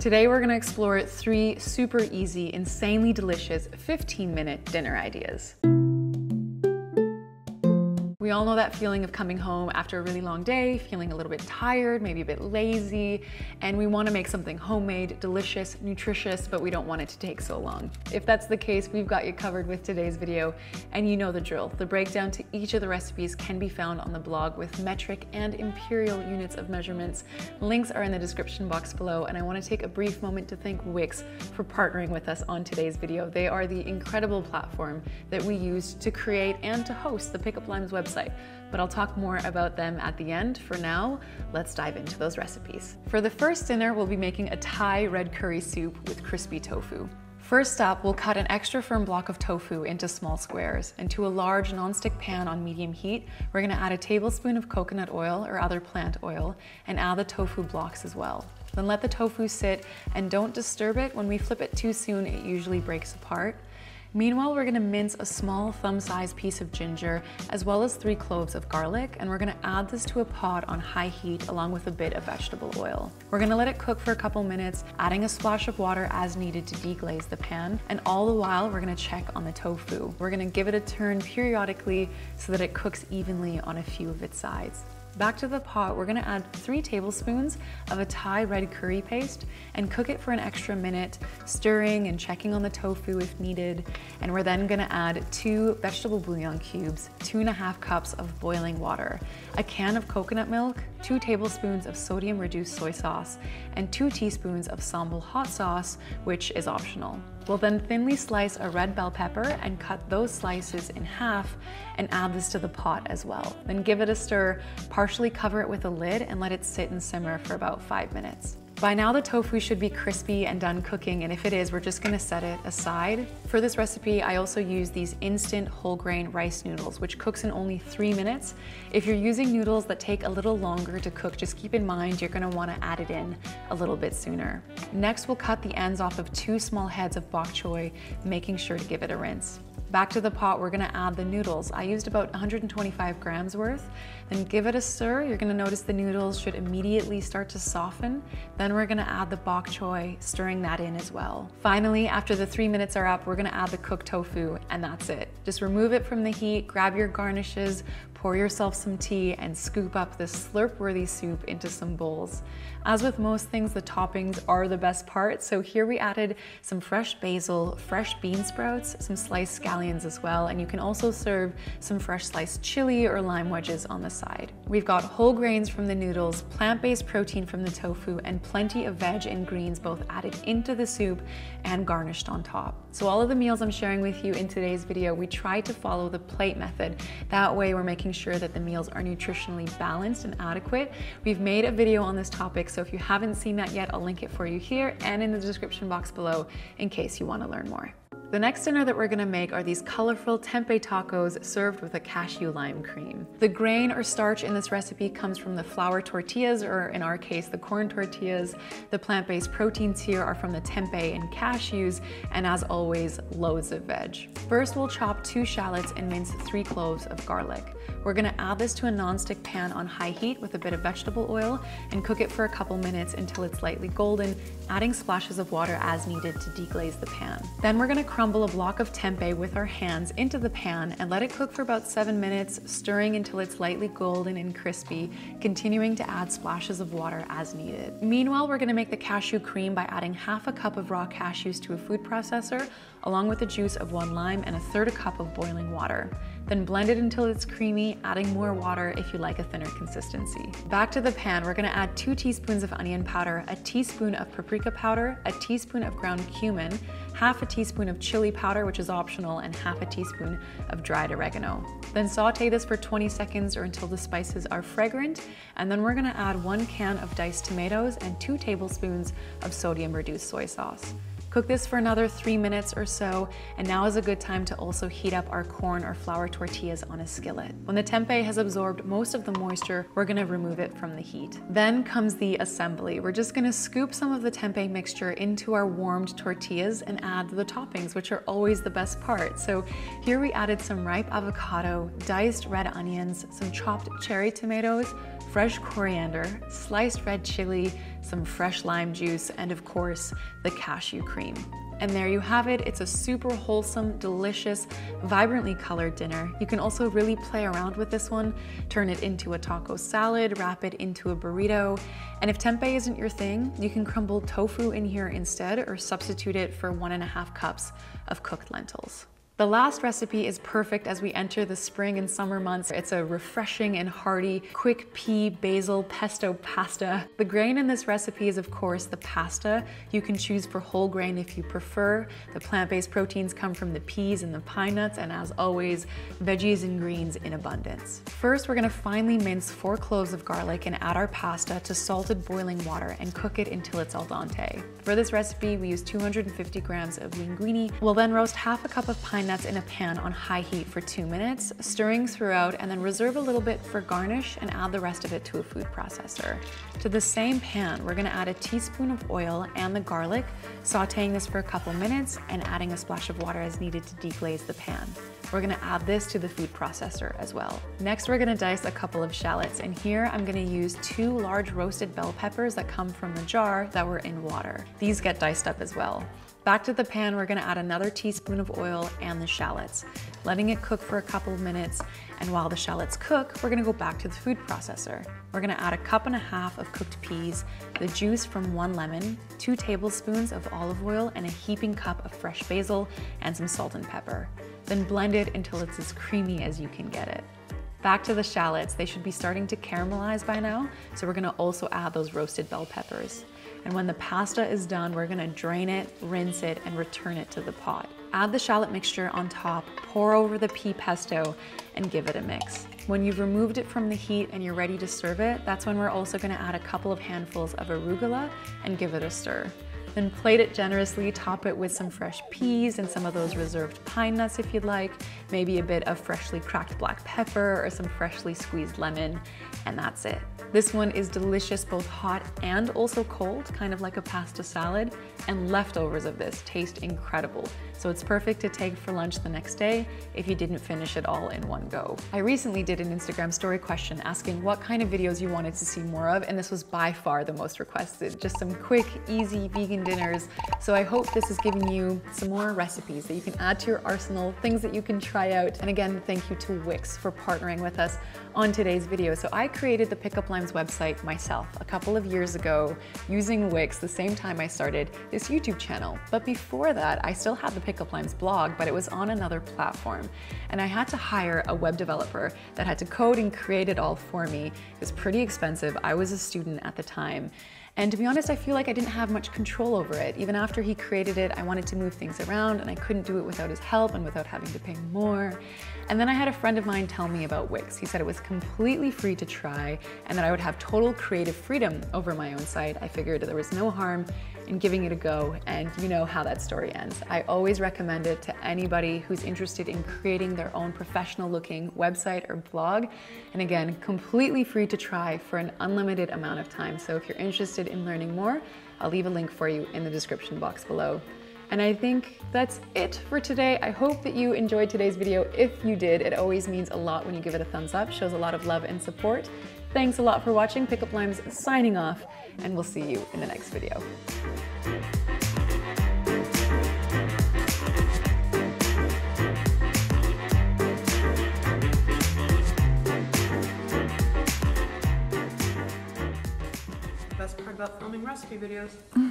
Today we're gonna explore three super easy, insanely delicious 15 minute dinner ideas. We all know that feeling of coming home after a really long day, feeling a little bit tired, maybe a bit lazy, and we wanna make something homemade, delicious, nutritious, but we don't want it to take so long. If that's the case, we've got you covered with today's video, and you know the drill. The breakdown to each of the recipes can be found on the blog with metric and imperial units of measurements. Links are in the description box below, and I wanna take a brief moment to thank Wix for partnering with us on today's video. They are the incredible platform that we use to create and to host the Pick Up Limes website website, but I'll talk more about them at the end. For now, let's dive into those recipes. For the first dinner, we'll be making a Thai red curry soup with crispy tofu. First up, we'll cut an extra firm block of tofu into small squares. Into a large nonstick pan on medium heat, we're gonna add a tablespoon of coconut oil or other plant oil and add the tofu blocks as well. Then let the tofu sit and don't disturb it. When we flip it too soon, it usually breaks apart. Meanwhile, we're gonna mince a small thumb-sized piece of ginger as well as three cloves of garlic, and we're gonna add this to a pot on high heat along with a bit of vegetable oil. We're gonna let it cook for a couple minutes, adding a splash of water as needed to deglaze the pan, and all the while, we're gonna check on the tofu. We're gonna give it a turn periodically so that it cooks evenly on a few of its sides. Back to the pot, we're gonna add three tablespoons of a Thai red curry paste and cook it for an extra minute, stirring and checking on the tofu if needed. And we're then gonna add two vegetable bouillon cubes, two and a half cups of boiling water, a can of coconut milk, two tablespoons of sodium reduced soy sauce, and two teaspoons of sambal hot sauce, which is optional. We'll then thinly slice a red bell pepper and cut those slices in half and add this to the pot as well. Then give it a stir, partially cover it with a lid and let it sit and simmer for about five minutes. By now the tofu should be crispy and done cooking and if it is, we're just gonna set it aside. For this recipe, I also use these instant whole grain rice noodles, which cooks in only three minutes. If you're using noodles that take a little longer to cook, just keep in mind you're gonna wanna add it in a little bit sooner. Next, we'll cut the ends off of two small heads of bok choy, making sure to give it a rinse. Back to the pot, we're gonna add the noodles. I used about 125 grams worth. Then give it a stir. You're gonna notice the noodles should immediately start to soften. Then we're gonna add the bok choy, stirring that in as well. Finally, after the three minutes are up, we're gonna add the cooked tofu, and that's it. Just remove it from the heat, grab your garnishes, pour yourself some tea, and scoop up this slurp-worthy soup into some bowls. As with most things, the toppings are the best part, so here we added some fresh basil, fresh bean sprouts, some sliced scallions as well, and you can also serve some fresh sliced chili or lime wedges on the side. We've got whole grains from the noodles, plant-based protein from the tofu, and plenty of veg and greens both added into the soup and garnished on top. So all of the meals I'm sharing with you in today's video, we try to follow the plate method. That way we're making sure that the meals are nutritionally balanced and adequate. We've made a video on this topic, so if you haven't seen that yet, I'll link it for you here and in the description box below in case you wanna learn more. The next dinner that we're gonna make are these colorful tempeh tacos served with a cashew lime cream. The grain or starch in this recipe comes from the flour tortillas, or in our case, the corn tortillas. The plant-based proteins here are from the tempeh and cashews, and as always, loads of veg. First, we'll chop two shallots and mince three cloves of garlic. We're gonna add this to a non-stick pan on high heat with a bit of vegetable oil and cook it for a couple minutes until it's lightly golden, adding splashes of water as needed to deglaze the pan. Then we're gonna crumble a block of tempeh with our hands into the pan and let it cook for about seven minutes, stirring until it's lightly golden and crispy, continuing to add splashes of water as needed. Meanwhile, we're gonna make the cashew cream by adding half a cup of raw cashews to a food processor, along with the juice of one lime and a third a cup of boiling water. Then blend it until it's creamy, adding more water if you like a thinner consistency. Back to the pan, we're gonna add two teaspoons of onion powder, a teaspoon of paprika powder, a teaspoon of ground cumin, half a teaspoon of chili powder, which is optional, and half a teaspoon of dried oregano. Then saute this for 20 seconds or until the spices are fragrant, and then we're gonna add one can of diced tomatoes and two tablespoons of sodium reduced soy sauce. Cook this for another three minutes or so, and now is a good time to also heat up our corn or flour tortillas on a skillet. When the tempeh has absorbed most of the moisture, we're gonna remove it from the heat. Then comes the assembly. We're just gonna scoop some of the tempeh mixture into our warmed tortillas and add the toppings, which are always the best part. So here we added some ripe avocado, diced red onions, some chopped cherry tomatoes, fresh coriander, sliced red chili, some fresh lime juice, and of course, the cashew cream. And there you have it. It's a super wholesome, delicious, vibrantly colored dinner. You can also really play around with this one, turn it into a taco salad, wrap it into a burrito. And if tempeh isn't your thing, you can crumble tofu in here instead or substitute it for one and a half cups of cooked lentils. The last recipe is perfect as we enter the spring and summer months. It's a refreshing and hearty quick pea basil pesto pasta. The grain in this recipe is of course the pasta. You can choose for whole grain if you prefer. The plant-based proteins come from the peas and the pine nuts and as always, veggies and greens in abundance. First, we're gonna finely mince four cloves of garlic and add our pasta to salted boiling water and cook it until it's al dente. For this recipe, we use 250 grams of linguine. We'll then roast half a cup of pine nuts in a pan on high heat for two minutes, stirring throughout and then reserve a little bit for garnish and add the rest of it to a food processor. To the same pan, we're gonna add a teaspoon of oil and the garlic, sauteing this for a couple minutes and adding a splash of water as needed to deglaze the pan. We're gonna add this to the food processor as well. Next, we're gonna dice a couple of shallots and here I'm gonna use two large roasted bell peppers that come from the jar that were in water. These get diced up as well. Back to the pan, we're gonna add another teaspoon of oil and the shallots, letting it cook for a couple of minutes. And while the shallots cook, we're gonna go back to the food processor. We're gonna add a cup and a half of cooked peas, the juice from one lemon, two tablespoons of olive oil, and a heaping cup of fresh basil and some salt and pepper. Then blend it until it's as creamy as you can get it. Back to the shallots, they should be starting to caramelize by now, so we're gonna also add those roasted bell peppers. And when the pasta is done, we're gonna drain it, rinse it, and return it to the pot. Add the shallot mixture on top, pour over the pea pesto, and give it a mix. When you've removed it from the heat and you're ready to serve it, that's when we're also gonna add a couple of handfuls of arugula and give it a stir. Then plate it generously, top it with some fresh peas and some of those reserved pine nuts if you'd like, maybe a bit of freshly cracked black pepper or some freshly squeezed lemon, and that's it. This one is delicious both hot and also cold, kind of like a pasta salad, and leftovers of this taste incredible. So it's perfect to take for lunch the next day if you didn't finish it all in one go. I recently did an Instagram story question asking what kind of videos you wanted to see more of, and this was by far the most requested. Just some quick, easy vegan dinners. So I hope this is giving you some more recipes that you can add to your arsenal, things that you can try out. And again, thank you to Wix for partnering with us on today's video. So I created the Pick Up Limes website myself a couple of years ago using Wix the same time I started this YouTube channel. But before that, I still had the Pick Up Limes blog, but it was on another platform. And I had to hire a web developer that had to code and create it all for me. It was pretty expensive. I was a student at the time. And to be honest, I feel like I didn't have much control over it. Even after he created it, I wanted to move things around and I couldn't do it without his help and without having to pay more. And then I had a friend of mine tell me about Wix. He said it was completely free to try and that I would have total creative freedom over my own site. I figured there was no harm in giving it a go, and you know how that story ends. I always recommend it to anybody who's interested in creating their own professional looking website or blog. And again, completely free to try for an unlimited amount of time. So if you're interested in learning more, I'll leave a link for you in the description box below. And I think that's it for today. I hope that you enjoyed today's video. If you did, it always means a lot when you give it a thumbs up, shows a lot of love and support. Thanks a lot for watching. Pick Up Limes signing off, and we'll see you in the next video. About filming recipe videos.